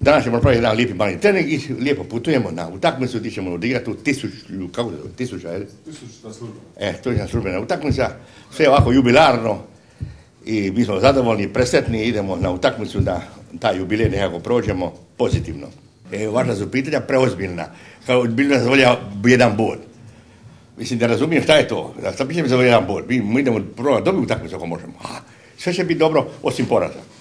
Danas ćemo napraviti jedan lijepi mali trening i lijepo putujemo na utakmicu gdje ćemo odigrati u tisuću, kako se tisuća, je li? Tisućna. E, je službena utakmica, sve ovako jubilarno i mi smo zadovoljni, presretni, idemo na utakmicu da taj jubilej nekako prođemo pozitivno. E, vaša su pitanja preozbiljna, kao ozbiljna volja jedan bod. Mislim da razumijem šta je to, da šta bi će jedan bod, mi, mi idemo prvo dobiti utakmicu ako možemo, a sve će biti dobro osim poraza.